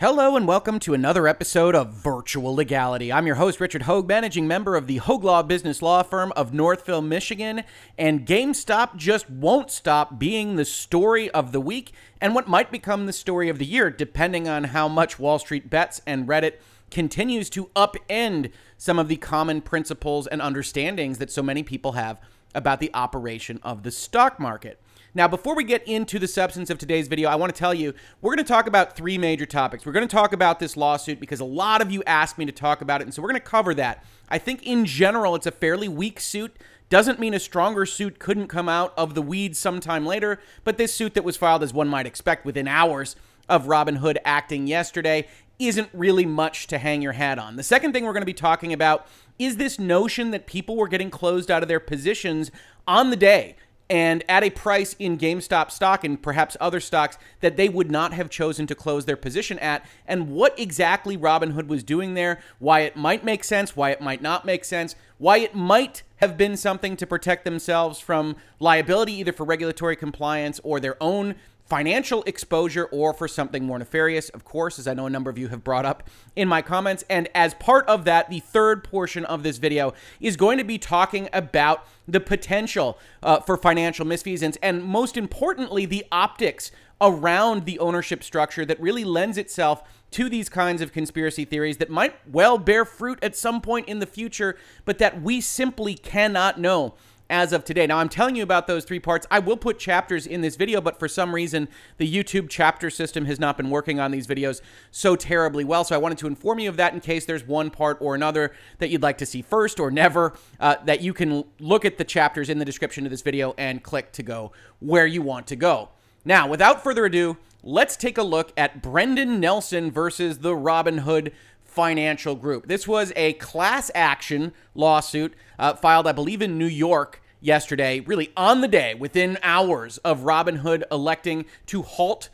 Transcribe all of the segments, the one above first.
Hello and welcome to another episode of Virtual Legality. I'm your host, Richard Hoeg, managing member of the Hoeg Law Business Law Firm of Northville, Michigan. And GameStop just won't stop being the story of the week and what might become the story of the year, depending on how much Wall Street bets and Reddit continues to upend some of the common principles and understandings that so many people have about the operation of the stock market. Now, before we get into the substance of today's video, I want to tell you we're going to talk about three major topics. We're going to talk about this lawsuit because a lot of you asked me to talk about it, and so we're going to cover that. I think in general, it's a fairly weak suit. Doesn't mean a stronger suit couldn't come out of the weeds sometime later, but this suit that was filed, as one might expect, within hours of Robinhood acting yesterday isn't really much to hang your hat on. The second thing we're going to be talking about is this notion that people were getting closed out of their positions on the day and at a price in GameStop stock and perhaps other stocks that they would not have chosen to close their position at, and what exactly Robinhood was doing there, why it might make sense, why it might not make sense, why it might have been something to protect themselves from liability either for regulatory compliance or their own financial exposure or for something more nefarious, of course, as I know a number of you have brought up in my comments. And as part of that, the third portion of this video is going to be talking about the potential uh, for financial misfeasance and, most importantly, the optics around the ownership structure that really lends itself to these kinds of conspiracy theories that might well bear fruit at some point in the future, but that we simply cannot know as of today. Now, I'm telling you about those three parts. I will put chapters in this video, but for some reason, the YouTube chapter system has not been working on these videos so terribly well. So I wanted to inform you of that in case there's one part or another that you'd like to see first or never, uh, that you can look at the chapters in the description of this video and click to go where you want to go. Now, without further ado, let's take a look at Brendan Nelson versus the Robinhood Financial Group. This was a class action lawsuit uh, filed, I believe, in New York yesterday, really on the day, within hours of Robinhood electing to halt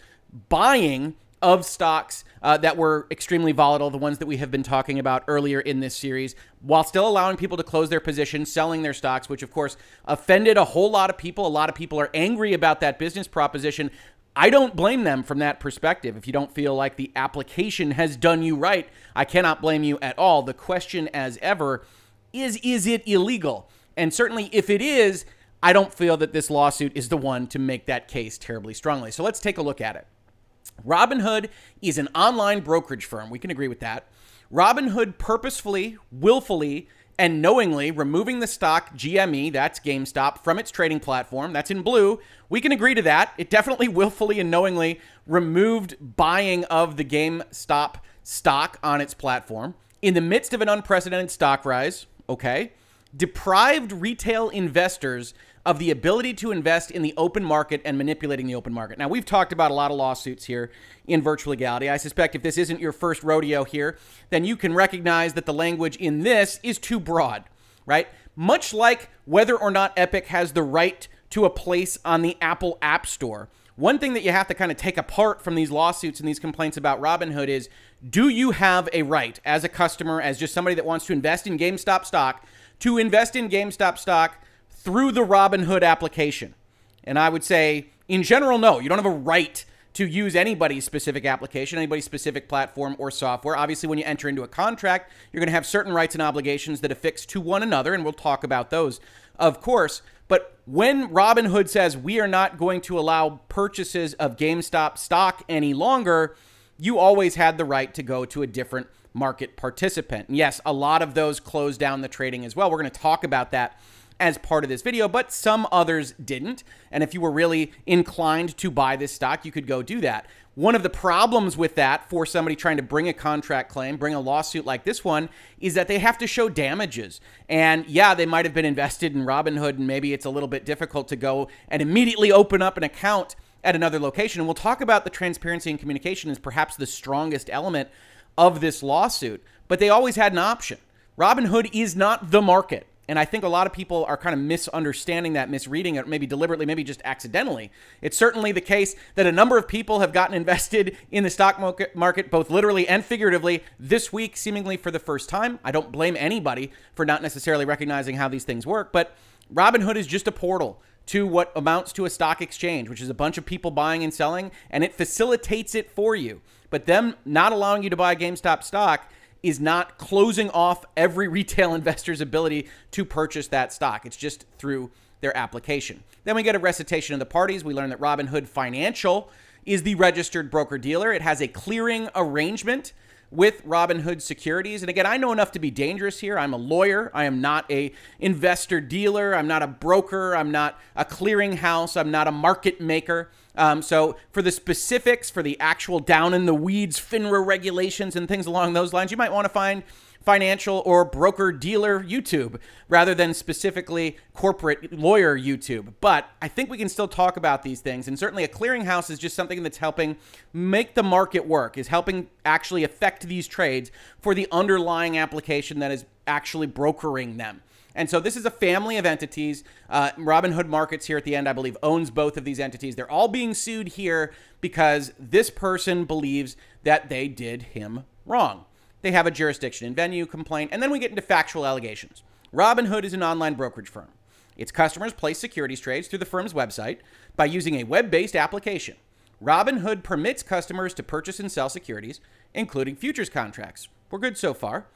buying of stocks uh, that were extremely volatile, the ones that we have been talking about earlier in this series, while still allowing people to close their positions, selling their stocks, which of course offended a whole lot of people. A lot of people are angry about that business proposition. I don't blame them from that perspective. If you don't feel like the application has done you right, I cannot blame you at all. The question, as ever, is is it illegal? And certainly, if it is, I don't feel that this lawsuit is the one to make that case terribly strongly. So let's take a look at it. Robinhood is an online brokerage firm. We can agree with that. Robinhood purposefully, willfully, and knowingly removing the stock GME, that's GameStop, from its trading platform, that's in blue, we can agree to that. It definitely willfully and knowingly removed buying of the GameStop stock on its platform in the midst of an unprecedented stock rise, okay? Deprived retail investors of the ability to invest in the open market and manipulating the open market. Now, we've talked about a lot of lawsuits here in virtual legality. I suspect if this isn't your first rodeo here, then you can recognize that the language in this is too broad, right? Much like whether or not Epic has the right to a place on the Apple App Store. One thing that you have to kind of take apart from these lawsuits and these complaints about Robinhood is do you have a right as a customer, as just somebody that wants to invest in GameStop stock, to invest in GameStop stock through the Robinhood application? And I would say, in general, no. You don't have a right to use anybody's specific application, anybody's specific platform or software. Obviously, when you enter into a contract, you're going to have certain rights and obligations that affix to one another, and we'll talk about those, of course. But when Robinhood says we are not going to allow purchases of GameStop stock any longer, you always had the right to go to a different market participant. And yes, a lot of those closed down the trading as well. We're going to talk about that as part of this video, but some others didn't. And if you were really inclined to buy this stock, you could go do that. One of the problems with that for somebody trying to bring a contract claim, bring a lawsuit like this one, is that they have to show damages. And yeah, they might have been invested in Robinhood, and maybe it's a little bit difficult to go and immediately open up an account at another location. And we'll talk about the transparency and communication as perhaps the strongest element of this lawsuit, but they always had an option. Robinhood is not the market. And I think a lot of people are kind of misunderstanding that, misreading it, maybe deliberately, maybe just accidentally. It's certainly the case that a number of people have gotten invested in the stock market, both literally and figuratively, this week, seemingly for the first time. I don't blame anybody for not necessarily recognizing how these things work, but Robinhood is just a portal to what amounts to a stock exchange, which is a bunch of people buying and selling, and it facilitates it for you. But them not allowing you to buy GameStop stock is not closing off every retail investor's ability to purchase that stock. It's just through their application. Then we get a recitation of the parties. We learn that Robinhood Financial is the registered broker dealer. It has a clearing arrangement with Robinhood Securities. And again, I know enough to be dangerous here. I'm a lawyer. I am not a investor dealer. I'm not a broker. I'm not a clearinghouse. I'm not a market maker. Um, so for the specifics, for the actual down in the weeds FINRA regulations and things along those lines, you might want to find financial or broker dealer YouTube rather than specifically corporate lawyer YouTube. But I think we can still talk about these things. And certainly a clearinghouse is just something that's helping make the market work, is helping actually affect these trades for the underlying application that is actually brokering them. And so this is a family of entities. Uh, Robinhood Markets here at the end, I believe, owns both of these entities. They're all being sued here because this person believes that they did him wrong. They have a jurisdiction and venue complaint, and then we get into factual allegations. Robinhood is an online brokerage firm. Its customers place securities trades through the firm's website by using a web based application. Robinhood permits customers to purchase and sell securities, including futures contracts. We're good so far.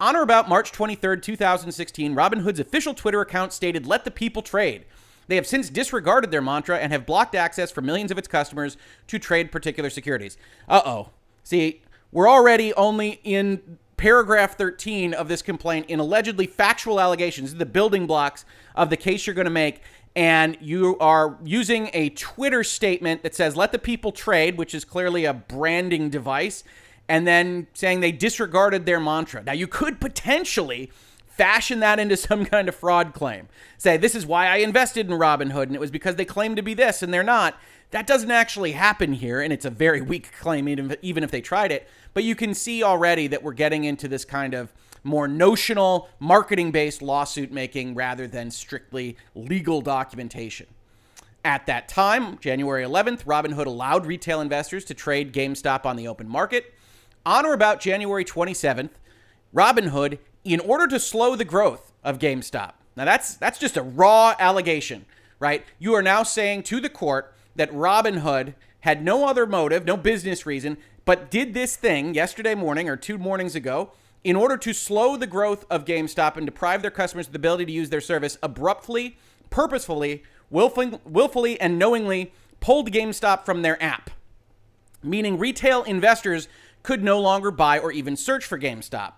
On or about March 23, 2016, Robinhood's official Twitter account stated, Let the people trade. They have since disregarded their mantra and have blocked access for millions of its customers to trade particular securities. Uh oh. See, we're already only in paragraph 13 of this complaint in allegedly factual allegations, the building blocks of the case you're going to make. And you are using a Twitter statement that says, let the people trade, which is clearly a branding device, and then saying they disregarded their mantra. Now, you could potentially fashion that into some kind of fraud claim. Say, this is why I invested in Robinhood, and it was because they claim to be this, and they're not. That doesn't actually happen here, and it's a very weak claim, even if they tried it. But you can see already that we're getting into this kind of more notional, marketing based lawsuit making rather than strictly legal documentation. At that time, January 11th, Robinhood allowed retail investors to trade GameStop on the open market. On or about January 27th, Robinhood, in order to slow the growth of GameStop, now that's that's just a raw allegation, right? You are now saying to the court that Robinhood had no other motive, no business reason, but did this thing yesterday morning or two mornings ago in order to slow the growth of GameStop and deprive their customers of the ability to use their service abruptly, purposefully, willfully, and knowingly pulled GameStop from their app, meaning retail investors could no longer buy or even search for GameStop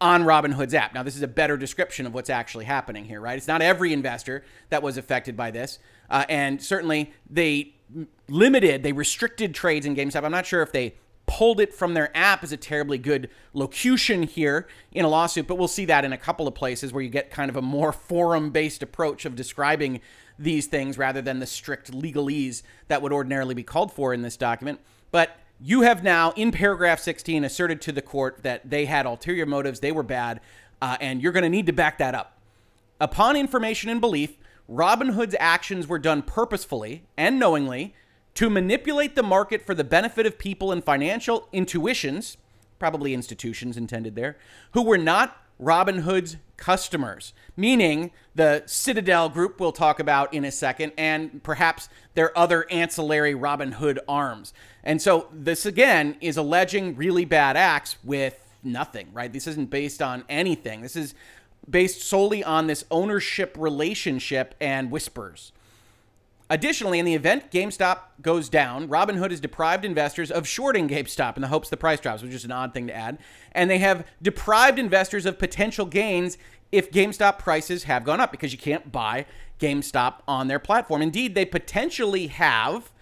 on Robinhood's app. Now, this is a better description of what's actually happening here, right? It's not every investor that was affected by this. Uh, and certainly they limited, they restricted trades in GameStop. I'm not sure if they pulled it from their app is a terribly good locution here in a lawsuit, but we'll see that in a couple of places where you get kind of a more forum based approach of describing these things rather than the strict legalese that would ordinarily be called for in this document. But you have now, in paragraph 16, asserted to the court that they had ulterior motives, they were bad, uh, and you're going to need to back that up. Upon information and belief, Robinhood's actions were done purposefully and knowingly to manipulate the market for the benefit of people and financial intuitions, probably institutions intended there, who were not Robinhood's customers, meaning the Citadel group we'll talk about in a second, and perhaps their other ancillary Robinhood arms. And so this again is alleging really bad acts with nothing, right? This isn't based on anything. This is based solely on this ownership relationship and whispers. Additionally, in the event GameStop goes down, Robinhood has deprived investors of shorting GameStop in the hopes the price drops, which is an odd thing to add. And they have deprived investors of potential gains if GameStop prices have gone up because you can't buy GameStop on their platform. Indeed, they potentially have,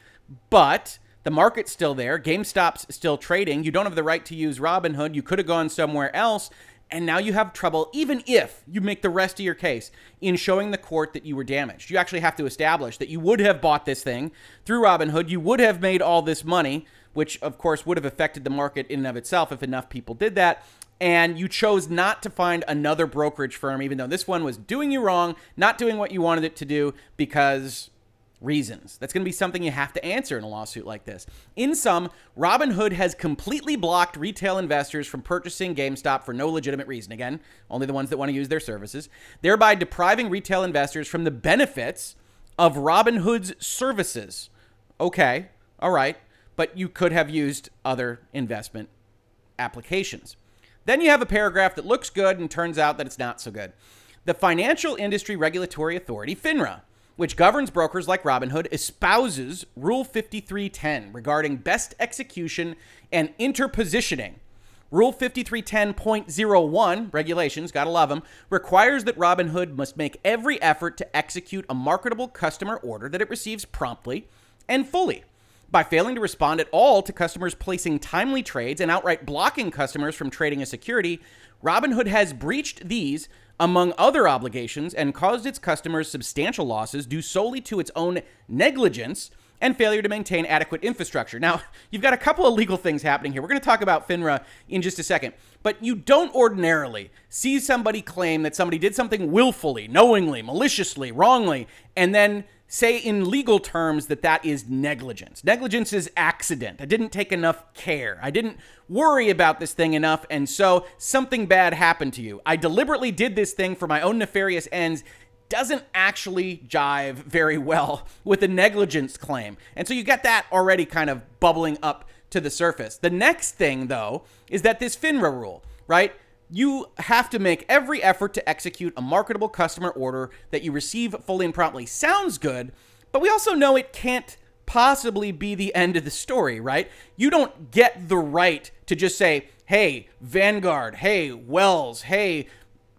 but the market's still there. GameStop's still trading. You don't have the right to use Robinhood. You could have gone somewhere else and now you have trouble, even if you make the rest of your case in showing the court that you were damaged. You actually have to establish that you would have bought this thing through Robinhood. You would have made all this money, which of course would have affected the market in and of itself if enough people did that. And you chose not to find another brokerage firm, even though this one was doing you wrong, not doing what you wanted it to do, because reasons. That's going to be something you have to answer in a lawsuit like this. In sum, Robinhood has completely blocked retail investors from purchasing GameStop for no legitimate reason. Again, only the ones that want to use their services, thereby depriving retail investors from the benefits of Robinhood's services. Okay, all right. but you could have used other investment applications. Then you have a paragraph that looks good and turns out that it's not so good. The Financial Industry Regulatory Authority, FINRA, which governs brokers like Robinhood, espouses Rule 5310 regarding best execution and interpositioning. Rule 5310.01, regulations, gotta love them, requires that Robinhood must make every effort to execute a marketable customer order that it receives promptly and fully. By failing to respond at all to customers placing timely trades and outright blocking customers from trading a security, Robinhood has breached these among other obligations and caused its customers substantial losses due solely to its own negligence and failure to maintain adequate infrastructure. Now, you've got a couple of legal things happening here. We're going to talk about FINRA in just a second, but you don't ordinarily see somebody claim that somebody did something willfully, knowingly, maliciously, wrongly, and then say in legal terms that that is negligence. Negligence is accident. I didn't take enough care. I didn't worry about this thing enough, and so something bad happened to you. I deliberately did this thing for my own nefarious ends. Doesn't actually jive very well with a negligence claim. And so you get that already kind of bubbling up to the surface. The next thing, though, is that this FINRA rule, right? You have to make every effort to execute a marketable customer order that you receive fully and promptly. Sounds good, but we also know it can't possibly be the end of the story, right? You don't get the right to just say, hey, Vanguard, hey, Wells, hey,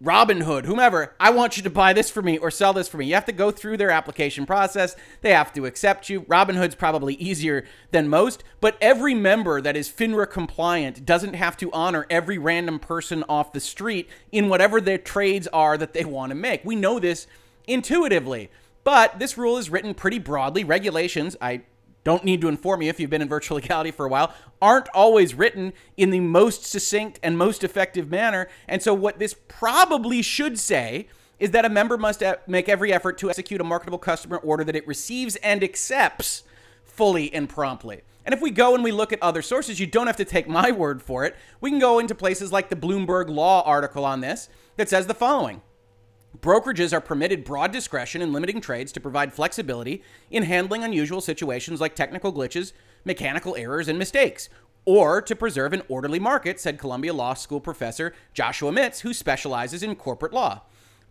Robinhood, whomever, I want you to buy this for me or sell this for me. You have to go through their application process. They have to accept you. Robinhood's probably easier than most, but every member that is FINRA compliant doesn't have to honor every random person off the street in whatever their trades are that they want to make. We know this intuitively, but this rule is written pretty broadly. Regulations, I don't need to inform you if you've been in virtual legality for a while, aren't always written in the most succinct and most effective manner. And so, what this probably should say is that a member must make every effort to execute a marketable customer order that it receives and accepts fully and promptly. And if we go and we look at other sources, you don't have to take my word for it. We can go into places like the Bloomberg Law article on this that says the following Brokerages are permitted broad discretion in limiting trades to provide flexibility in handling unusual situations like technical glitches, mechanical errors, and mistakes, or to preserve an orderly market, said Columbia Law School professor Joshua Mitts, who specializes in corporate law.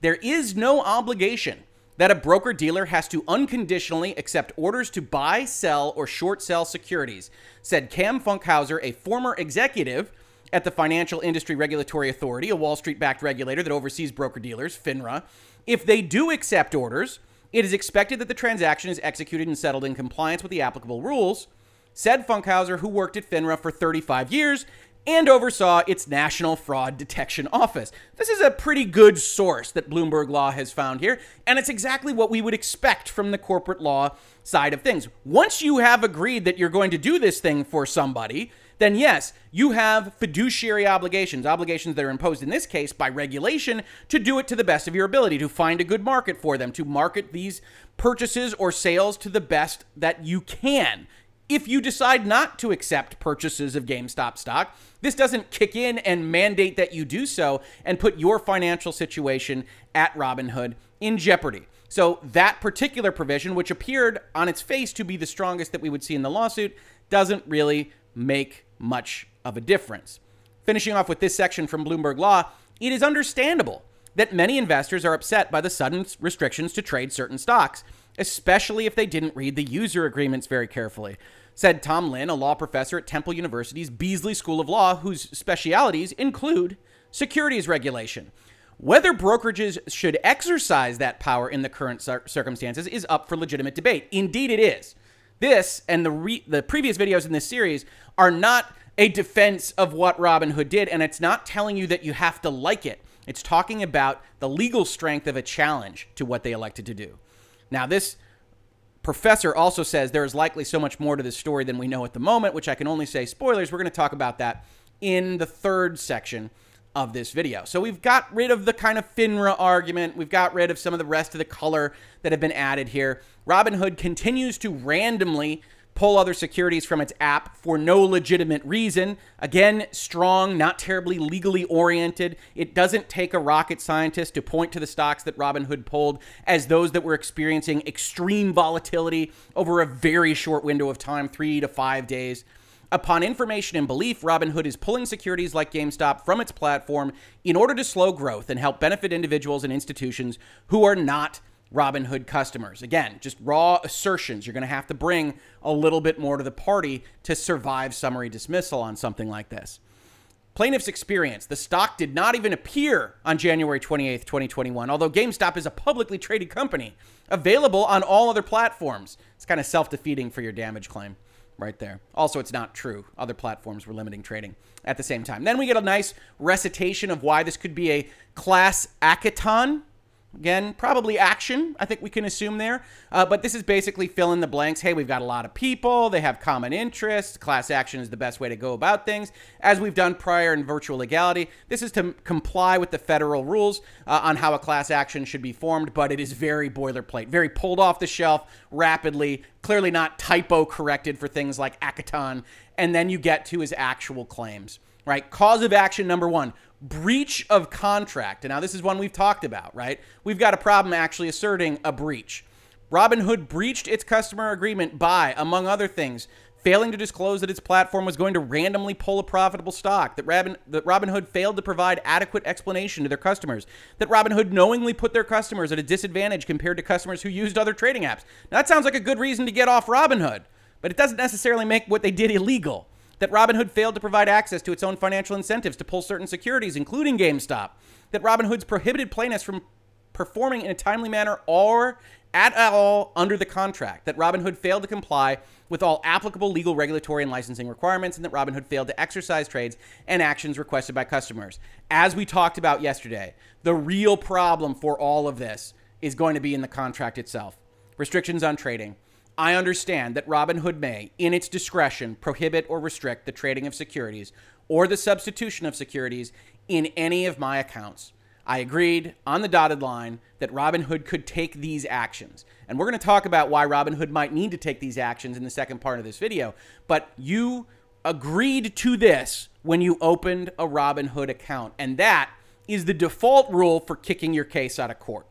There is no obligation that a broker dealer has to unconditionally accept orders to buy, sell, or short sell securities, said Cam Funkhouser, a former executive at the Financial Industry Regulatory Authority, a Wall Street backed regulator that oversees broker dealers, FINRA. If they do accept orders, it is expected that the transaction is executed and settled in compliance with the applicable rules, said Funkhouser, who worked at FINRA for 35 years and oversaw its National Fraud Detection Office. This is a pretty good source that Bloomberg Law has found here, and it's exactly what we would expect from the corporate law side of things. Once you have agreed that you're going to do this thing for somebody, then yes, you have fiduciary obligations, obligations that are imposed in this case by regulation to do it to the best of your ability, to find a good market for them, to market these purchases or sales to the best that you can. If you decide not to accept purchases of GameStop stock, this doesn't kick in and mandate that you do so and put your financial situation at Robinhood in jeopardy. So, that particular provision, which appeared on its face to be the strongest that we would see in the lawsuit, doesn't really make much of a difference. Finishing off with this section from Bloomberg Law, it is understandable that many investors are upset by the sudden restrictions to trade certain stocks, especially if they didn't read the user agreements very carefully, said Tom Lin, a law professor at Temple University's Beasley School of Law, whose specialities include securities regulation. Whether brokerages should exercise that power in the current circumstances is up for legitimate debate. Indeed, it is. This and the the previous videos in this series are not a defense of what Robinhood did, and it's not telling you that you have to like it. It's talking about the legal strength of a challenge to what they elected to do. Now, this professor also says there is likely so much more to this story than we know at the moment, which I can only say spoilers. We're going to talk about that in the third section of this video. So we've got rid of the kind of FINRA argument. We've got rid of some of the rest of the color that have been added here. Robinhood continues to randomly pull other securities from its app for no legitimate reason. Again, strong, not terribly legally oriented. It doesn't take a rocket scientist to point to the stocks that Robinhood pulled as those that were experiencing extreme volatility over a very short window of time, three to five days. Upon information and belief, Robinhood is pulling securities like GameStop from its platform in order to slow growth and help benefit individuals and institutions who are not Robinhood customers. Again, just raw assertions. You're going to have to bring a little bit more to the party to survive summary dismissal on something like this. Plaintiff's experience. The stock did not even appear on January 28th, 2021, although GameStop is a publicly traded company available on all other platforms. It's kind of self defeating for your damage claim right there. Also, it's not true. Other platforms were limiting trading at the same time. Then we get a nice recitation of why this could be a class hackathon Again, probably action, I think we can assume there. Uh, but this is basically fill in the blanks. Hey, we've got a lot of people. They have common interests. Class action is the best way to go about things. As we've done prior in virtual legality, this is to comply with the federal rules uh, on how a class action should be formed, but it is very boilerplate, very pulled off the shelf rapidly, clearly not typo corrected for things like hackathon. And then you get to his actual claims right? Cause of action number one breach of contract. Now, this is one we've talked about, right? We've got a problem actually asserting a breach. Robinhood breached its customer agreement by, among other things, failing to disclose that its platform was going to randomly pull a profitable stock, that, Robin, that Robinhood failed to provide adequate explanation to their customers, that Robinhood knowingly put their customers at a disadvantage compared to customers who used other trading apps. Now, that sounds like a good reason to get off Robinhood, but it doesn't necessarily make what they did illegal that Robinhood failed to provide access to its own financial incentives to pull certain securities, including GameStop, that Robinhood's prohibited plaintiffs from performing in a timely manner or at all under the contract, that Robinhood failed to comply with all applicable legal, regulatory, and licensing requirements, and that Robinhood failed to exercise trades and actions requested by customers. As we talked about yesterday, the real problem for all of this is going to be in the contract itself restrictions on trading I understand that Robinhood may, in its discretion, prohibit or restrict the trading of securities or the substitution of securities in any of my accounts. I agreed on the dotted line that Robinhood could take these actions. And we're going to talk about why Robinhood might need to take these actions in the second part of this video. But you agreed to this when you opened a Robinhood account. And that is the default rule for kicking your case out of court,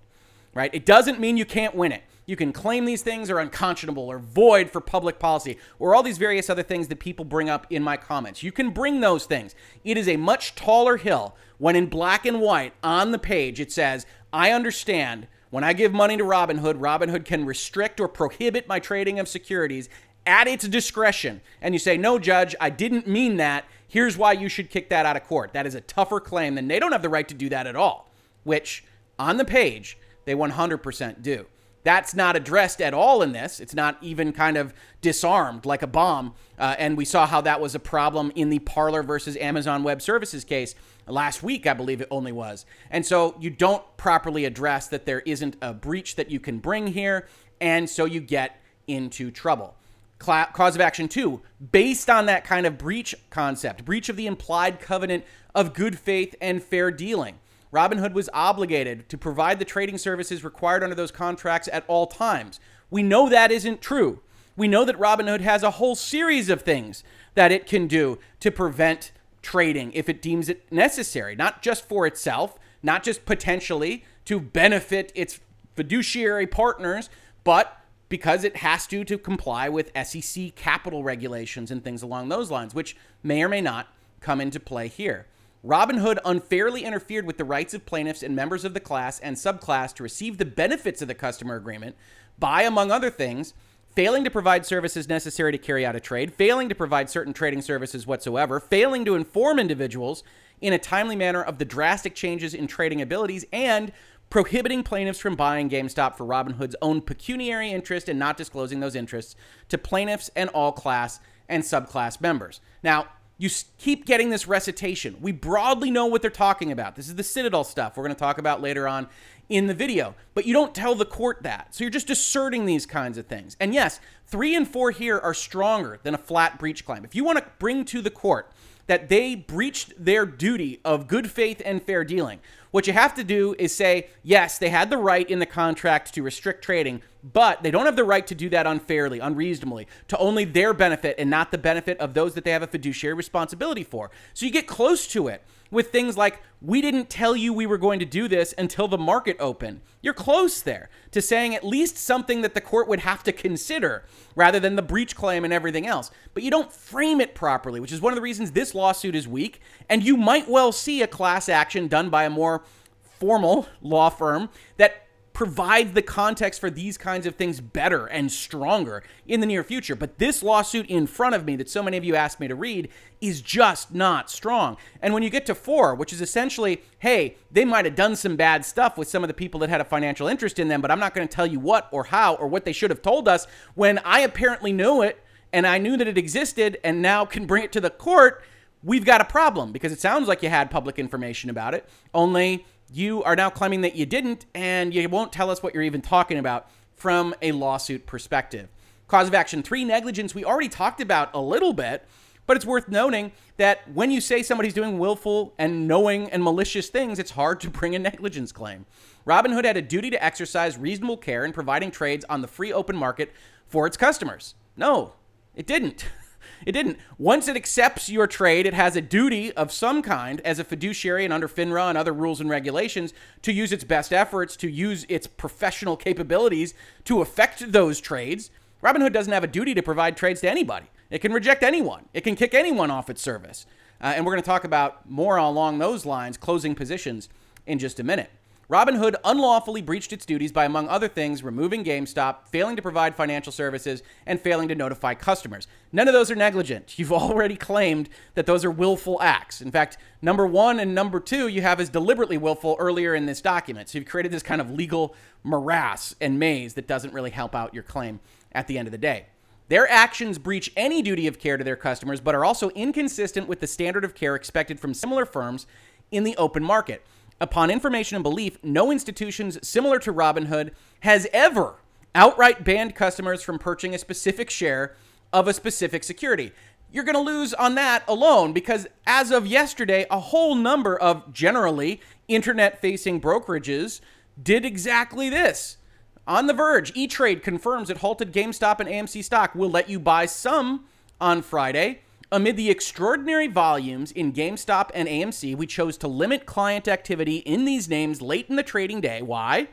right? It doesn't mean you can't win it. You can claim these things are unconscionable or void for public policy, or all these various other things that people bring up in my comments. You can bring those things. It is a much taller hill when in black and white on the page it says, I understand when I give money to Robinhood, Robinhood can restrict or prohibit my trading of securities at its discretion. And you say, no, judge, I didn't mean that. Here's why you should kick that out of court. That is a tougher claim than they don't have the right to do that at all, which on the page, they 100% do. That's not addressed at all in this. It's not even kind of disarmed like a bomb. Uh, and we saw how that was a problem in the Parler versus Amazon Web Services case last week, I believe it only was. And so you don't properly address that there isn't a breach that you can bring here. And so you get into trouble. Cause of action two, based on that kind of breach concept, breach of the implied covenant of good faith and fair dealing. Robinhood was obligated to provide the trading services required under those contracts at all times. We know that isn't true. We know that Robinhood has a whole series of things that it can do to prevent trading if it deems it necessary, not just for itself, not just potentially to benefit its fiduciary partners, but because it has to to comply with SEC capital regulations and things along those lines, which may or may not come into play here. Robinhood unfairly interfered with the rights of plaintiffs and members of the class and subclass to receive the benefits of the customer agreement by, among other things, failing to provide services necessary to carry out a trade, failing to provide certain trading services whatsoever, failing to inform individuals in a timely manner of the drastic changes in trading abilities, and prohibiting plaintiffs from buying GameStop for Robinhood's own pecuniary interest and not disclosing those interests to plaintiffs and all class and subclass members. Now, you keep getting this recitation. We broadly know what they're talking about. This is the Citadel stuff we're going to talk about later on in the video. But you don't tell the court that. So you're just asserting these kinds of things. And yes, three and four here are stronger than a flat breach claim. If you want to bring to the court that they breached their duty of good faith and fair dealing, what you have to do is say, yes, they had the right in the contract to restrict trading, but they don't have the right to do that unfairly, unreasonably, to only their benefit and not the benefit of those that they have a fiduciary responsibility for. So you get close to it with things like, we didn't tell you we were going to do this until the market opened. You're close there to saying at least something that the court would have to consider rather than the breach claim and everything else. But you don't frame it properly, which is one of the reasons this lawsuit is weak. And you might well see a class action done by a more formal law firm that provides the context for these kinds of things better and stronger in the near future. But this lawsuit in front of me that so many of you asked me to read is just not strong. And when you get to four, which is essentially, hey, they might have done some bad stuff with some of the people that had a financial interest in them, but I'm not going to tell you what or how or what they should have told us when I apparently knew it and I knew that it existed and now can bring it to the court. We've got a problem because it sounds like you had public information about it. Only you are now claiming that you didn't, and you won't tell us what you're even talking about from a lawsuit perspective. Cause of action three, negligence, we already talked about a little bit, but it's worth noting that when you say somebody's doing willful and knowing and malicious things, it's hard to bring a negligence claim. Robinhood had a duty to exercise reasonable care in providing trades on the free open market for its customers. No, it didn't. It didn't. Once it accepts your trade, it has a duty of some kind as a fiduciary and under FINRA and other rules and regulations to use its best efforts, to use its professional capabilities to affect those trades. Robinhood doesn't have a duty to provide trades to anybody. It can reject anyone. It can kick anyone off its service. Uh, and we're going to talk about more along those lines, closing positions, in just a minute. Robinhood unlawfully breached its duties by, among other things, removing GameStop, failing to provide financial services, and failing to notify customers. None of those are negligent. You've already claimed that those are willful acts. In fact, number one and number two you have as deliberately willful earlier in this document. So you've created this kind of legal morass and maze that doesn't really help out your claim at the end of the day. Their actions breach any duty of care to their customers, but are also inconsistent with the standard of care expected from similar firms in the open market. Upon information and belief, no institutions similar to Robinhood has ever outright banned customers from purchasing a specific share of a specific security. You're going to lose on that alone because as of yesterday, a whole number of generally internet facing brokerages did exactly this. On the verge, E Trade confirms it halted GameStop and AMC stock will let you buy some on Friday. Amid the extraordinary volumes in GameStop and AMC, we chose to limit client activity in these names late in the trading day. Why?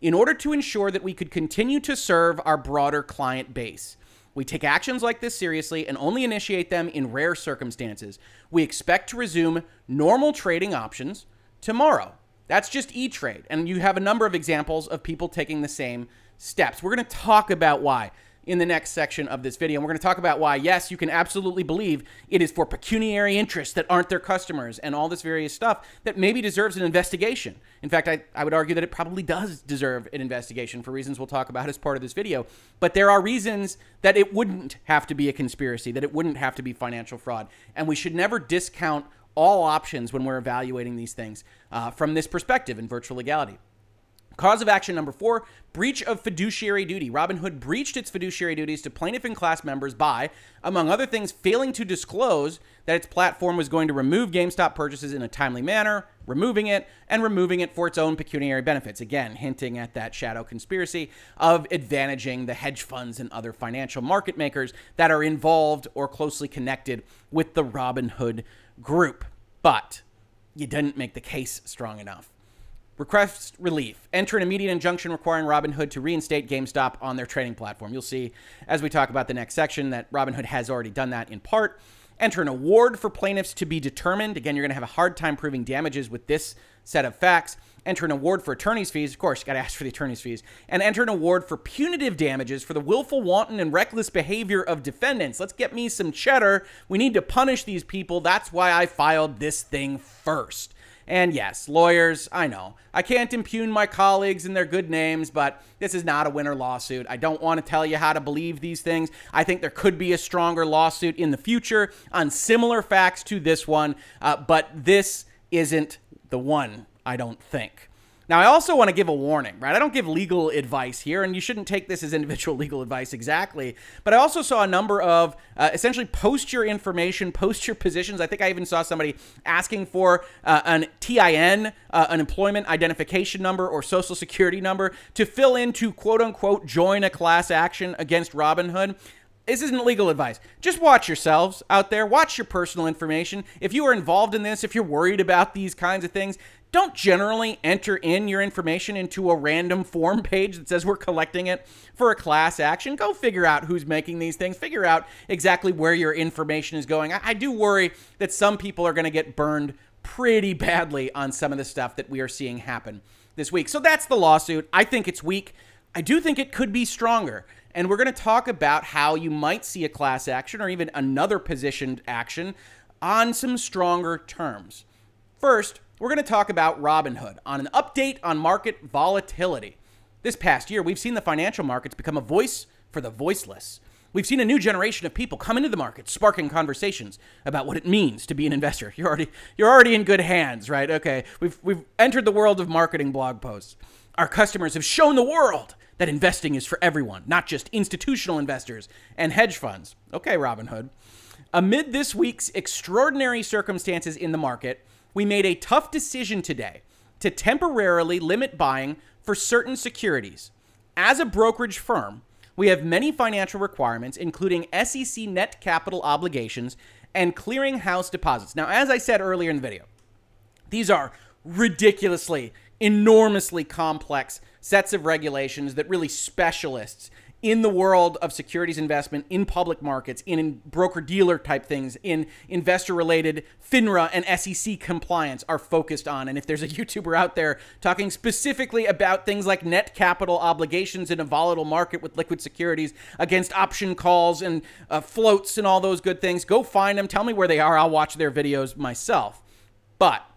In order to ensure that we could continue to serve our broader client base. We take actions like this seriously and only initiate them in rare circumstances. We expect to resume normal trading options tomorrow. That's just E Trade. And you have a number of examples of people taking the same steps. We're going to talk about why in the next section of this video. And we're going to talk about why, yes, you can absolutely believe it is for pecuniary interests that aren't their customers and all this various stuff that maybe deserves an investigation. In fact, I, I would argue that it probably does deserve an investigation for reasons we'll talk about as part of this video. But there are reasons that it wouldn't have to be a conspiracy, that it wouldn't have to be financial fraud. And we should never discount all options when we're evaluating these things uh, from this perspective in virtual legality. Cause of action number four breach of fiduciary duty. Robinhood breached its fiduciary duties to plaintiff and class members by, among other things, failing to disclose that its platform was going to remove GameStop purchases in a timely manner, removing it, and removing it for its own pecuniary benefits. Again, hinting at that shadow conspiracy of advantaging the hedge funds and other financial market makers that are involved or closely connected with the Robinhood group. But you didn't make the case strong enough. Request relief. Enter an immediate injunction requiring Robinhood to reinstate GameStop on their trading platform. You'll see as we talk about the next section that Robinhood has already done that in part. Enter an award for plaintiffs to be determined. Again, you're going to have a hard time proving damages with this set of facts. Enter an award for attorney's fees. Of course, you got to ask for the attorney's fees. And enter an award for punitive damages for the willful, wanton, and reckless behavior of defendants. Let's get me some cheddar. We need to punish these people. That's why I filed this thing first. And yes, lawyers, I know. I can't impugn my colleagues and their good names, but this is not a winner lawsuit. I don't want to tell you how to believe these things. I think there could be a stronger lawsuit in the future on similar facts to this one, uh, but this isn't the one, I don't think. Now, I also want to give a warning, right? I don't give legal advice here, and you shouldn't take this as individual legal advice exactly. But I also saw a number of uh, essentially post your information, post your positions. I think I even saw somebody asking for uh, an TIN, uh, an employment identification number or social security number to fill in to quote unquote join a class action against Robinhood. This isn't legal advice. Just watch yourselves out there. Watch your personal information. If you are involved in this, if you're worried about these kinds of things, don't generally enter in your information into a random form page that says we're collecting it for a class action. Go figure out who's making these things, figure out exactly where your information is going. I, I do worry that some people are going to get burned pretty badly on some of the stuff that we are seeing happen this week. So that's the lawsuit. I think it's weak. I do think it could be stronger. And we're going to talk about how you might see a class action or even another positioned action on some stronger terms. First, we're going to talk about Robinhood on an update on market volatility. This past year, we've seen the financial markets become a voice for the voiceless. We've seen a new generation of people come into the market, sparking conversations about what it means to be an investor. You're already you're already in good hands, right? Okay, we've we've entered the world of marketing blog posts. Our customers have shown the world that investing is for everyone, not just institutional investors and hedge funds. Okay, Robinhood. Amid this week's extraordinary circumstances in the market, we made a tough decision today to temporarily limit buying for certain securities. As a brokerage firm, we have many financial requirements, including SEC net capital obligations and clearinghouse deposits. Now, as I said earlier in the video, these are ridiculously, enormously complex sets of regulations that really specialists in the world of securities investment in public markets, in broker dealer type things, in investor related FINRA and SEC compliance are focused on. And if there's a YouTuber out there talking specifically about things like net capital obligations in a volatile market with liquid securities against option calls and uh, floats and all those good things, go find them. Tell me where they are. I'll watch their videos myself. But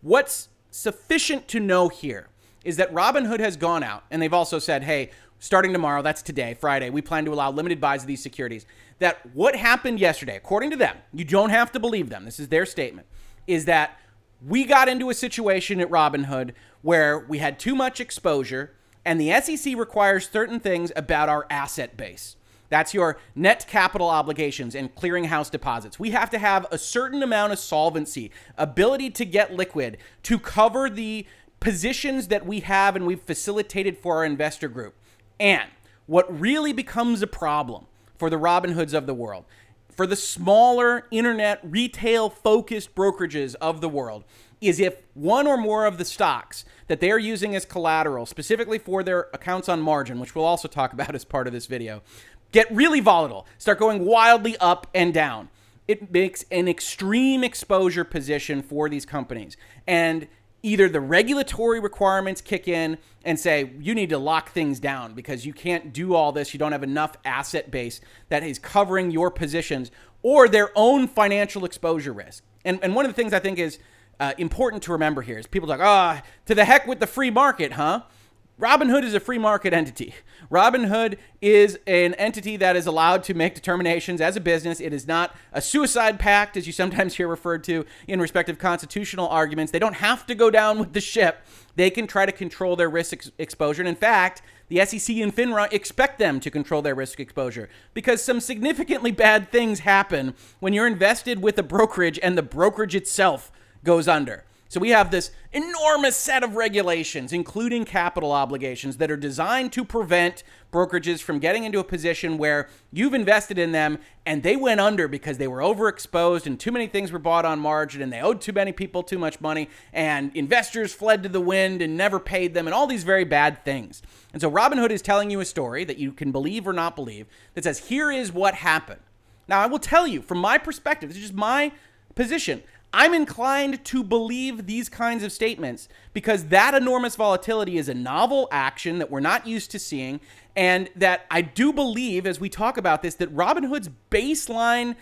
what's sufficient to know here is that Robinhood has gone out and they've also said, hey, starting tomorrow, that's today, Friday, we plan to allow limited buys of these securities. That what happened yesterday, according to them, you don't have to believe them, this is their statement, is that we got into a situation at Robinhood where we had too much exposure and the SEC requires certain things about our asset base. That's your net capital obligations and clearinghouse deposits. We have to have a certain amount of solvency, ability to get liquid to cover the positions that we have and we've facilitated for our investor group. And what really becomes a problem for the Robinhoods of the world, for the smaller internet retail focused brokerages of the world, is if one or more of the stocks that they're using as collateral, specifically for their accounts on margin, which we'll also talk about as part of this video, get really volatile, start going wildly up and down. It makes an extreme exposure position for these companies. And either the regulatory requirements kick in and say you need to lock things down because you can't do all this. You don't have enough asset base that is covering your positions or their own financial exposure risk. And, and one of the things i think is uh, important to remember here is people talk ah oh, to the heck with the free market huh Robinhood is a free market entity. Robinhood is an entity that is allowed to make determinations as a business. It is not a suicide pact, as you sometimes hear referred to in respective constitutional arguments. They don't have to go down with the ship. They can try to control their risk ex- exposure. And in fact, the SEC and FINRA expect them to control their risk exposure because some significantly bad things happen when you're invested with a brokerage and the brokerage itself goes under. So we have this enormous set of regulations, including capital obligations, that are designed to prevent brokerages from getting into a position where you've invested in them and they went under because they were overexposed and too many things were bought on margin and they owed too many people too much money and investors fled to the wind and never paid them and all these very bad things. And so Robinhood is telling you a story that you can believe or not believe that says, here is what happened. Now, I will tell you from my perspective, this is just my position. I'm inclined to believe these kinds of statements because that enormous volatility is a novel action that we're not used to seeing. And that I do believe, as we talk about this, that Robinhood's baseline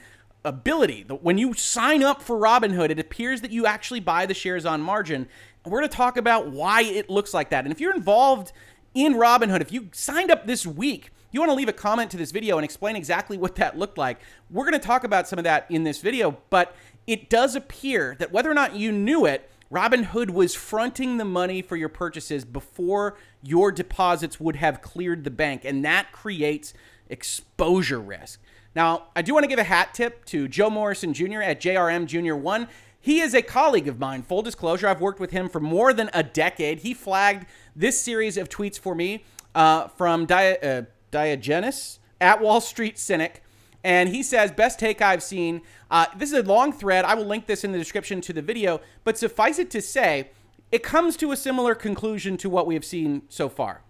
ability, when you sign up for Robinhood, it appears that you actually buy the shares on margin. We're going to talk about why it looks like that. And if you're involved in Robinhood, if you signed up this week, you want to leave a comment to this video and explain exactly what that looked like. We're going to talk about some of that in this video, but it does appear that whether or not you knew it, Robinhood was fronting the money for your purchases before your deposits would have cleared the bank, and that creates exposure risk. Now, I do want to give a hat tip to Joe Morrison Jr. at JRM Junior One. He is a colleague of mine. Full disclosure, I've worked with him for more than a decade. He flagged this series of tweets for me uh, from Di- uh, Diogenes at Wall Street Cynic. And he says, best take I've seen. Uh, this is a long thread. I will link this in the description to the video. But suffice it to say, it comes to a similar conclusion to what we have seen so far.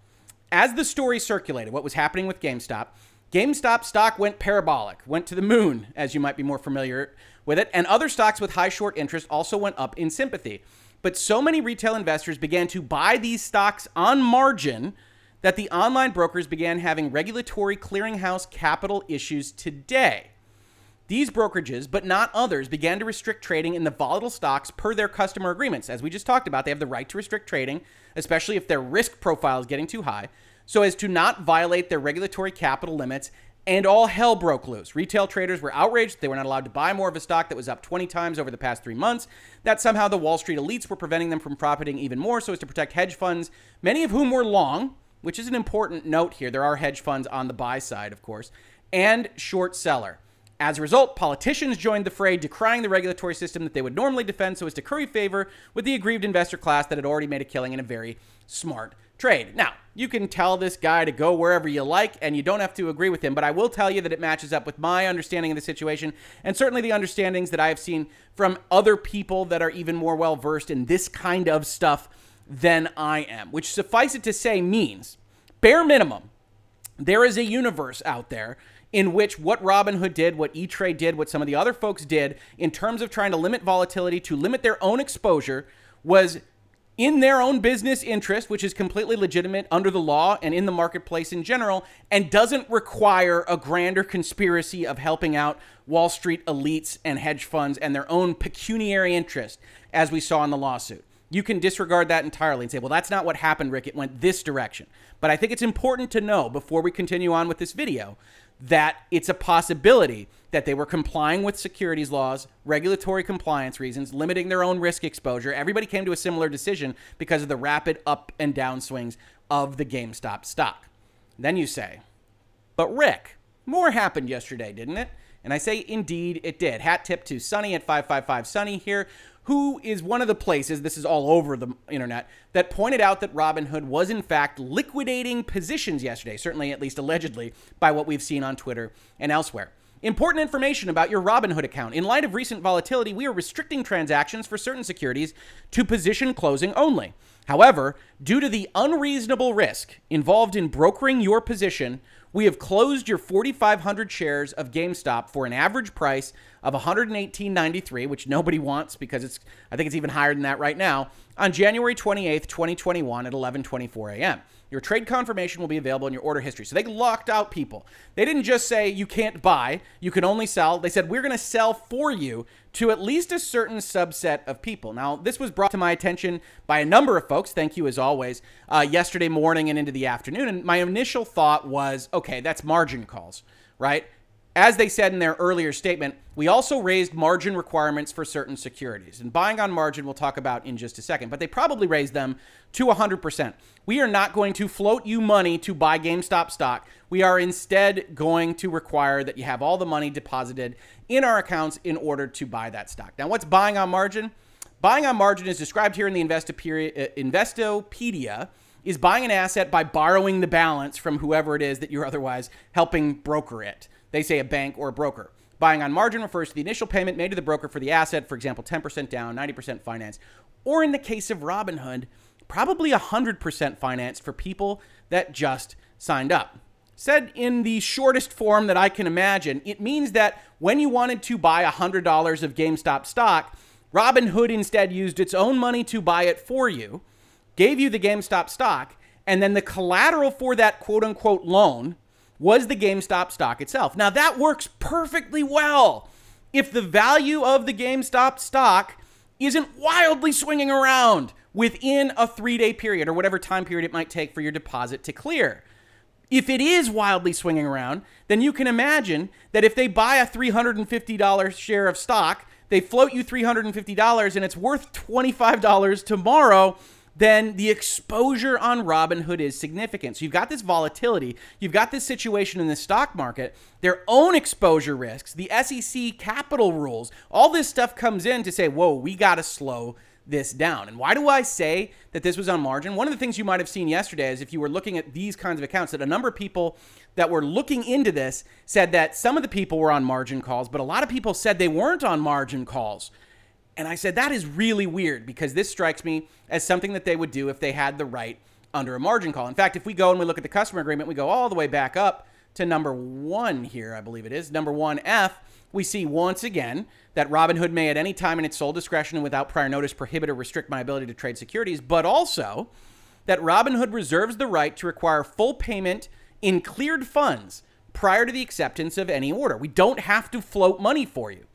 As the story circulated, what was happening with GameStop, GameStop stock went parabolic, went to the moon, as you might be more familiar with it, and other stocks with high short interest also went up in sympathy. But so many retail investors began to buy these stocks on margin that the online brokers began having regulatory clearinghouse capital issues today. These brokerages, but not others, began to restrict trading in the volatile stocks per their customer agreements. As we just talked about, they have the right to restrict trading, especially if their risk profile is getting too high, so as to not violate their regulatory capital limits. And all hell broke loose. Retail traders were outraged. They were not allowed to buy more of a stock that was up 20 times over the past three months. That somehow the Wall Street elites were preventing them from profiting even more so as to protect hedge funds, many of whom were long, which is an important note here. There are hedge funds on the buy side, of course, and short seller. As a result, politicians joined the fray, decrying the regulatory system that they would normally defend so as to curry favor with the aggrieved investor class that had already made a killing in a very smart trade. Now, you can tell this guy to go wherever you like, and you don't have to agree with him, but I will tell you that it matches up with my understanding of the situation, and certainly the understandings that I have seen from other people that are even more well versed in this kind of stuff than I am, which suffice it to say means, bare minimum, there is a universe out there in which what Robinhood did, what E-Trade did, what some of the other folks did in terms of trying to limit volatility, to limit their own exposure, was in their own business interest, which is completely legitimate under the law and in the marketplace in general, and doesn't require a grander conspiracy of helping out Wall Street elites and hedge funds and their own pecuniary interest, as we saw in the lawsuit you can disregard that entirely and say, well, that's not what happened, Rick. It went this direction. But I think it's important to know before we continue on with this video that it's a possibility that they were complying with securities laws, regulatory compliance reasons, limiting their own risk exposure. Everybody came to a similar decision because of the rapid up and down swings of the GameStop stock. Then you say, but Rick, more happened yesterday, didn't it? And I say, indeed, it did. Hat tip to Sunny at 555 Sunny here, who is one of the places, this is all over the internet, that pointed out that Robinhood was in fact liquidating positions yesterday, certainly at least allegedly, by what we've seen on Twitter and elsewhere. Important information about your Robinhood account. In light of recent volatility, we are restricting transactions for certain securities to position closing only. However, due to the unreasonable risk involved in brokering your position, we have closed your 4,500 shares of GameStop for an average price of 118.93, which nobody wants because it's I think it's even higher than that right now, on January 28th, 2021 at 11:24 a.m. Your trade confirmation will be available in your order history. So they locked out people. They didn't just say you can't buy, you can only sell. They said we're going to sell for you to at least a certain subset of people. Now, this was brought to my attention by a number of folks. Thank you as always. Uh, yesterday morning and into the afternoon, and my initial thought was, okay, that's margin calls, right? As they said in their earlier statement, we also raised margin requirements for certain securities. And buying on margin, we'll talk about in just a second, but they probably raised them to 100%. We are not going to float you money to buy GameStop stock. We are instead going to require that you have all the money deposited in our accounts in order to buy that stock. Now, what's buying on margin? Buying on margin is described here in the uh, Investopedia is buying an asset by borrowing the balance from whoever it is that you're otherwise helping broker it. They say a bank or a broker. Buying on margin refers to the initial payment made to the broker for the asset, for example, 10% down, 90% finance, or in the case of Robinhood, probably 100% financed for people that just signed up. Said in the shortest form that I can imagine, it means that when you wanted to buy $100 of GameStop stock, Robinhood instead used its own money to buy it for you, gave you the GameStop stock, and then the collateral for that quote unquote loan was the GameStop stock itself. Now, that works perfectly well if the value of the GameStop stock isn't wildly swinging around within a three day period or whatever time period it might take for your deposit to clear. If it is wildly swinging around, then you can imagine that if they buy a $350 share of stock, they float you $350 and it's worth $25 tomorrow, then the exposure on Robinhood is significant. So you've got this volatility, you've got this situation in the stock market, their own exposure risks, the SEC capital rules, all this stuff comes in to say, whoa, we got to slow this down. And why do I say that this was on margin? One of the things you might have seen yesterday is if you were looking at these kinds of accounts, that a number of people that were looking into this said that some of the people were on margin calls, but a lot of people said they weren't on margin calls. And I said, that is really weird because this strikes me as something that they would do if they had the right under a margin call. In fact, if we go and we look at the customer agreement, we go all the way back up to number one here, I believe it is, number one F, we see once again that Robinhood may at any time in its sole discretion and without prior notice prohibit or restrict my ability to trade securities, but also that Robinhood reserves the right to require full payment in cleared funds prior to the acceptance of any order. We don't have to float money for you.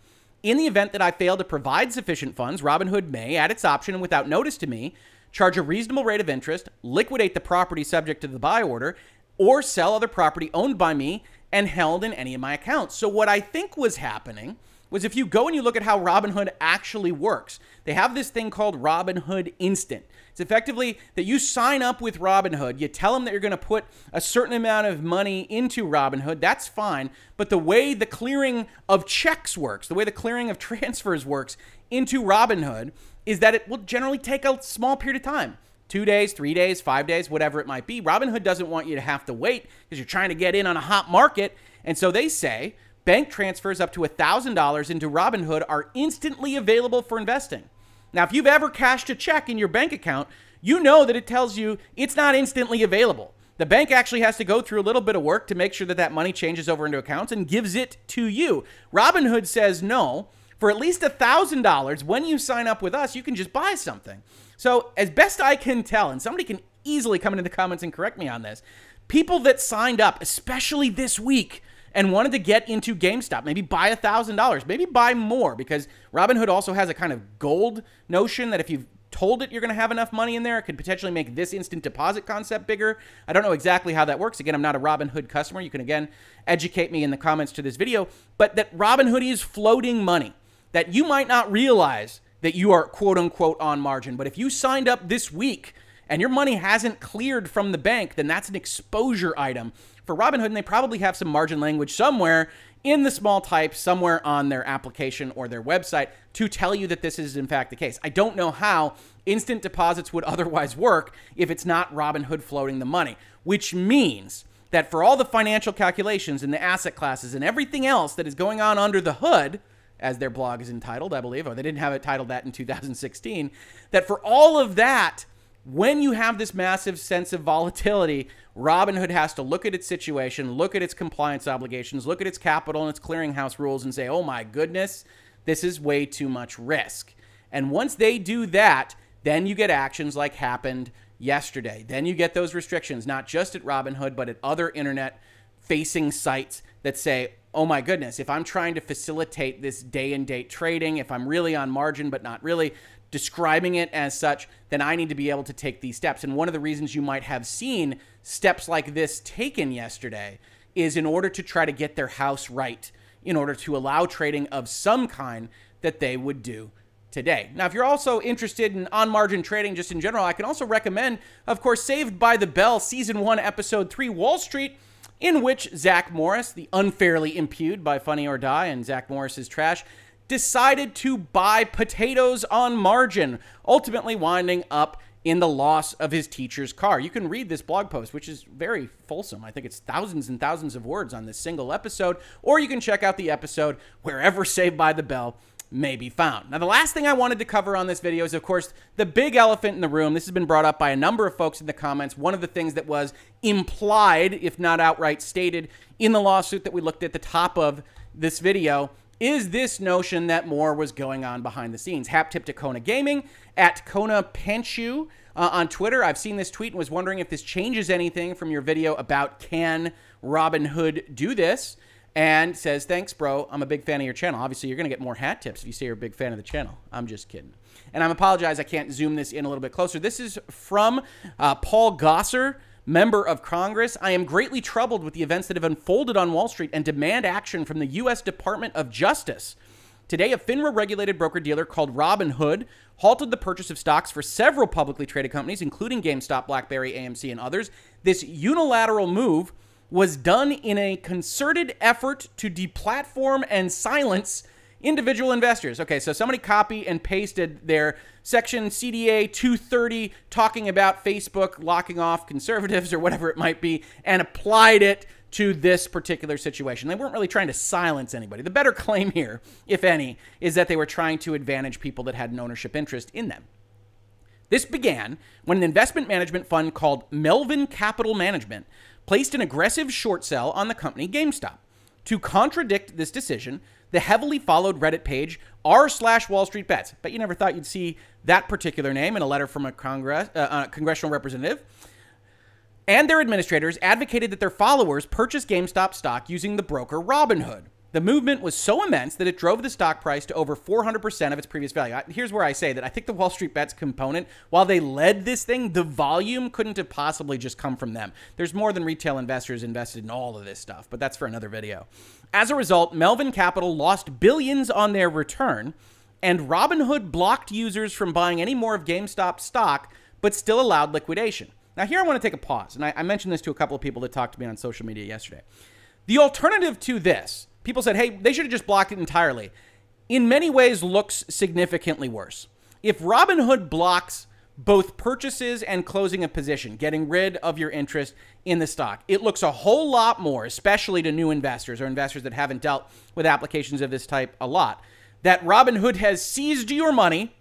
In the event that I fail to provide sufficient funds, Robinhood may, at its option and without notice to me, charge a reasonable rate of interest, liquidate the property subject to the buy order, or sell other property owned by me and held in any of my accounts. So, what I think was happening was if you go and you look at how Robinhood actually works, they have this thing called Robinhood Instant. It's effectively that you sign up with Robinhood, you tell them that you're going to put a certain amount of money into Robinhood, that's fine. But the way the clearing of checks works, the way the clearing of transfers works into Robinhood, is that it will generally take a small period of time two days, three days, five days, whatever it might be. Robinhood doesn't want you to have to wait because you're trying to get in on a hot market. And so they say bank transfers up to $1,000 into Robinhood are instantly available for investing. Now, if you've ever cashed a check in your bank account, you know that it tells you it's not instantly available. The bank actually has to go through a little bit of work to make sure that that money changes over into accounts and gives it to you. Robinhood says no. For at least $1,000, when you sign up with us, you can just buy something. So, as best I can tell, and somebody can easily come into the comments and correct me on this, people that signed up, especially this week, and wanted to get into GameStop, maybe buy a thousand dollars, maybe buy more because Robinhood also has a kind of gold notion that if you've told it you're going to have enough money in there, it could potentially make this instant deposit concept bigger. I don't know exactly how that works. Again, I'm not a Robinhood customer. You can again educate me in the comments to this video, but that Robinhood is floating money that you might not realize that you are quote unquote on margin. But if you signed up this week and your money hasn't cleared from the bank, then that's an exposure item for Robinhood, and they probably have some margin language somewhere in the small type, somewhere on their application or their website to tell you that this is in fact the case. I don't know how instant deposits would otherwise work if it's not Robinhood floating the money, which means that for all the financial calculations and the asset classes and everything else that is going on under the hood, as their blog is entitled, I believe, or they didn't have it titled that in 2016, that for all of that, when you have this massive sense of volatility, Robinhood has to look at its situation, look at its compliance obligations, look at its capital and its clearinghouse rules, and say, oh my goodness, this is way too much risk. And once they do that, then you get actions like happened yesterday. Then you get those restrictions, not just at Robinhood, but at other internet facing sites that say, oh my goodness, if I'm trying to facilitate this day and date trading, if I'm really on margin but not really, describing it as such, then I need to be able to take these steps. And one of the reasons you might have seen steps like this taken yesterday is in order to try to get their house right, in order to allow trading of some kind that they would do today. Now, if you're also interested in on margin trading just in general, I can also recommend, of course, Saved by the Bell Season 1, Episode 3 Wall Street in which Zach Morris, the unfairly impugned by Funny or Die and Zach Morris's trash, decided to buy potatoes on margin, ultimately winding up in the loss of his teacher's car. You can read this blog post, which is very fulsome. I think it's thousands and thousands of words on this single episode, or you can check out the episode wherever Saved by the Bell may be found. Now, the last thing I wanted to cover on this video is, of course, the big elephant in the room. This has been brought up by a number of folks in the comments. One of the things that was implied, if not outright stated, in the lawsuit that we looked at the top of this video is this notion that more was going on behind the scenes. Hap tip to Kona Gaming at Kona Penchu uh, on Twitter. I've seen this tweet and was wondering if this changes anything from your video about can Robinhood do this? And says, thanks, bro. I'm a big fan of your channel. Obviously, you're going to get more hat tips if you say you're a big fan of the channel. I'm just kidding. And I apologize, I can't zoom this in a little bit closer. This is from uh, Paul Gosar member of Congress, I am greatly troubled with the events that have unfolded on Wall Street and demand action from the U.S. Department of Justice Today, a FINRA regulated broker dealer called Robinhood halted the purchase of stocks for several publicly traded companies, including GameStop, BlackBerry, AMC, and others. This unilateral move was done in a concerted effort to deplatform and silence individual investors. Okay, so somebody copy and pasted their section CDA 230 talking about Facebook locking off conservatives or whatever it might be and applied it to this particular situation. They weren't really trying to silence anybody. The better claim here, if any, is that they were trying to advantage people that had an ownership interest in them. This began when an investment management fund called Melvin Capital Management placed an aggressive short sell on the company GameStop. To contradict this decision, the heavily followed Reddit page r slash Wall Street Bets. But you never thought you'd see that particular name in a letter from a congress, uh, congressional representative and their administrators advocated that their followers purchase GameStop stock using the broker Robinhood. The movement was so immense that it drove the stock price to over 400% of its previous value. Here's where I say that I think the Wall Street Bets component, while they led this thing, the volume couldn't have possibly just come from them. There's more than retail investors invested in all of this stuff, but that's for another video. As a result, Melvin Capital lost billions on their return, and Robinhood blocked users from buying any more of GameStop stock, but still allowed liquidation. Now, here I want to take a pause, and I, I, mentioned this to a couple of people that talked to me on social media yesterday. The alternative to this, people said, hey, they should have just blocked it entirely, in many ways looks significantly worse. If Robinhood blocks both purchases and closing a position, getting rid of your interest in the stock, it looks a whole lot more, especially to new investors or investors that haven't dealt with applications of this type a lot, that Robinhood has seized your money,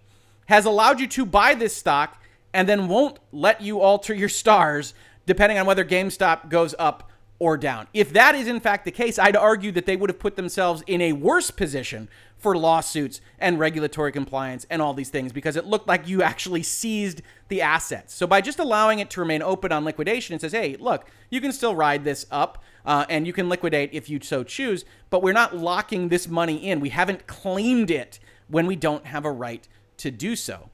has allowed you to buy this stock, and then won't let you alter your stars depending on whether GameStop goes up or down. If that is in fact the case, I'd argue that they would have put themselves in a worse position for lawsuits and regulatory compliance and all these things because it looked like you actually seized the assets. So by just allowing it to remain open on liquidation, it says, hey, look, you can still ride this up uh, and you can liquidate if you so choose, but we're not locking this money in. We haven't claimed it when we don't have a right to do so.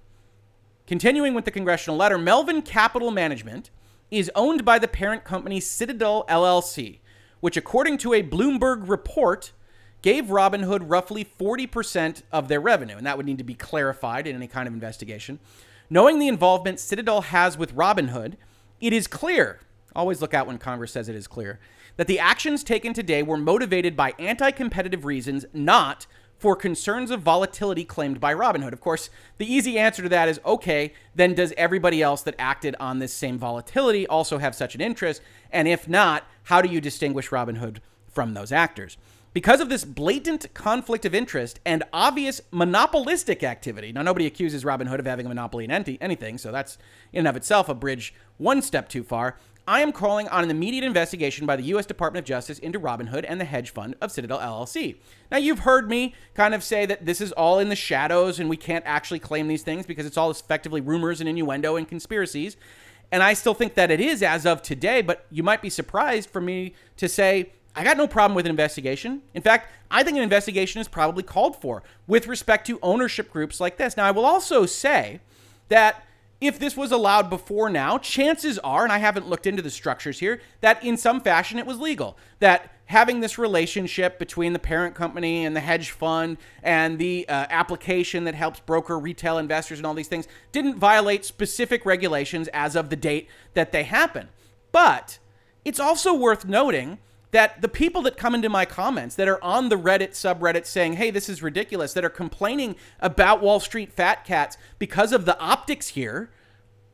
Continuing with the congressional letter, Melvin Capital Management is owned by the parent company Citadel LLC, which, according to a Bloomberg report, gave Robinhood roughly 40% of their revenue. And that would need to be clarified in any kind of investigation. Knowing the involvement Citadel has with Robinhood, it is clear, always look out when Congress says it is clear, that the actions taken today were motivated by anti competitive reasons, not for concerns of volatility claimed by Robinhood. Of course, the easy answer to that is okay, then does everybody else that acted on this same volatility also have such an interest? And if not, how do you distinguish Robinhood from those actors? Because of this blatant conflict of interest and obvious monopolistic activity, now nobody accuses Robinhood of having a monopoly in anything, so that's in and of itself a bridge one step too far. I am calling on an immediate investigation by the U.S. Department of Justice into Robinhood and the hedge fund of Citadel LLC. Now, you've heard me kind of say that this is all in the shadows and we can't actually claim these things because it's all effectively rumors and innuendo and conspiracies. And I still think that it is as of today, but you might be surprised for me to say I got no problem with an investigation. In fact, I think an investigation is probably called for with respect to ownership groups like this. Now, I will also say that if this was allowed before now, chances are, and I haven't looked into the structures here, that in some fashion it was legal. That having this relationship between the parent company and the hedge fund and the uh, application that helps broker retail investors and all these things didn't violate specific regulations as of the date that they happen. But it's also worth noting that the people that come into my comments that are on the Reddit subreddit saying, hey, this is ridiculous, that are complaining about Wall Street fat cats because of the optics here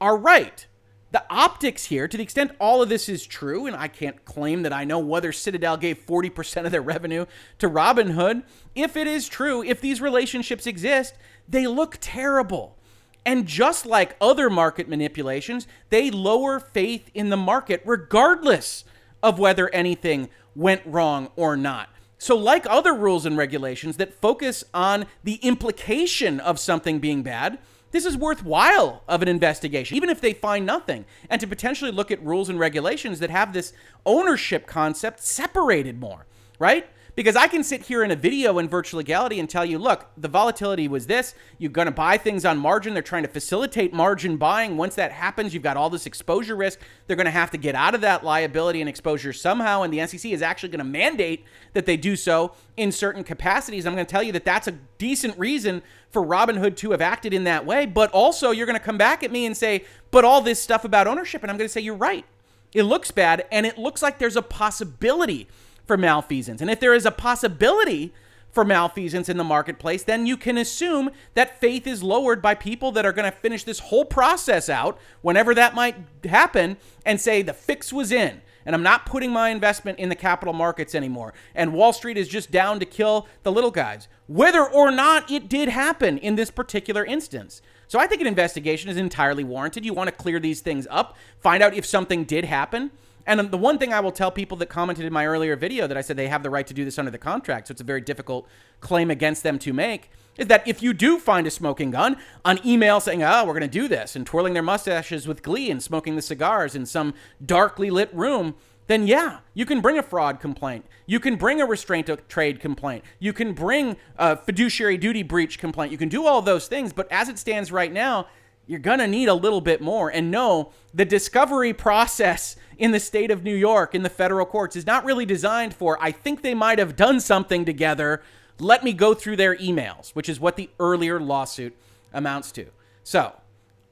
are right. The optics here, to the extent all of this is true, and I can't claim that I know whether Citadel gave 40% of their revenue to Robinhood, if it is true, if these relationships exist, they look terrible. And just like other market manipulations, they lower faith in the market regardless of whether anything went wrong or not. So, like other rules and regulations that focus on the implication of something being bad, this is worthwhile of an investigation, even if they find nothing, and to potentially look at rules and regulations that have this ownership concept separated more, right? Because I can sit here in a video in virtual legality and tell you, look, the volatility was this. You're going to buy things on margin. They're trying to facilitate margin buying. Once that happens, you've got all this exposure risk. They're going to have to get out of that liability and exposure somehow. And the SEC is actually going to mandate that they do so in certain capacities. I'm going to tell you that that's a decent reason for Robinhood to have acted in that way. But also, you're going to come back at me and say, but all this stuff about ownership. And I'm going to say, you're right. It looks bad. And it looks like there's a possibility for malfeasance. And if there is a possibility for malfeasance in the marketplace, then you can assume that faith is lowered by people that are going to finish this whole process out, whenever that might happen, and say the fix was in. And I'm not putting my investment in the capital markets anymore. And Wall Street is just down to kill the little guys, whether or not it did happen in this particular instance. So I think an investigation is entirely warranted. You want to clear these things up, find out if something did happen. And um, the one thing I will tell people that commented in my earlier video that I said they have the right to do this under the contract, so it's a very difficult claim against them to make, is that if you do find a smoking gun, an email saying, oh, we're going to do this, and twirling their mustaches with glee and smoking the cigars in some darkly lit room, then yeah, you can bring a fraud complaint. You can bring a restraint of trade complaint. You can bring a fiduciary duty breach complaint. You can do all those things, but as it stands right now, you're going to need a little bit more. And no, the discovery process in the state of New York in the federal courts is not really designed for, I think they might have done something together. Let me go through their emails, which is what the earlier lawsuit amounts to. So,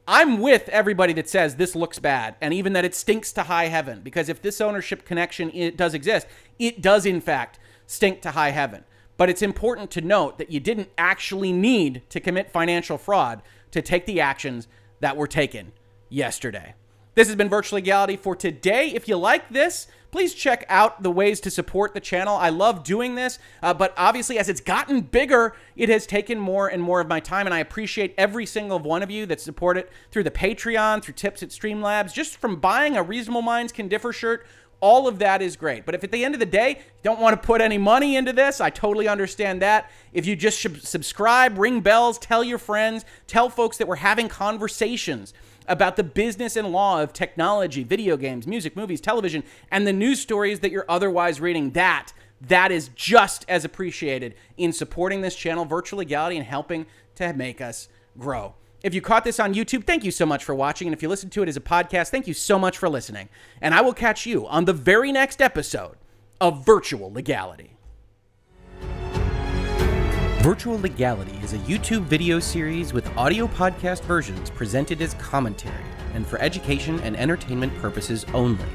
I'm with everybody that says this looks bad and even that it stinks to high heaven because if this ownership connection it does exist, it does in fact stink to high heaven. But it's important to note that you didn't actually need to commit financial fraud to take the actions that were taken yesterday. This has been Virtual Legality for today. If you like this, please check out the ways to support the channel. I love doing this, uh, but obviously, as it's gotten bigger, it has taken more and more of my time, and I appreciate every single one of you that support it through the Patreon, through tips at Streamlabs, just from buying a Reasonable Minds Can Differ shirt all of that is great. But if at the end of the day, you don't want to put any money into this, I totally understand that. If you just subscribe, ring bells, tell your friends, tell folks that we're having conversations about the business and law of technology, video games, music, movies, television, and the news stories that you're otherwise reading, that that is just as appreciated in supporting this channel, Virtual Legality, and helping to make us grow. If you caught this on YouTube, thank you so much for watching. And if you listen to it as a podcast, thank you so much for listening. And I will catch you on the very next episode of Virtual Legality. Virtual Legality is a YouTube video series with audio podcast versions presented as commentary and for education and entertainment purposes only.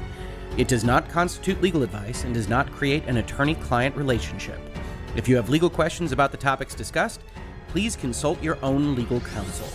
It does not constitute legal advice and does not create an attorney client relationship. If you have legal questions about the topics discussed, please consult your own legal counsel.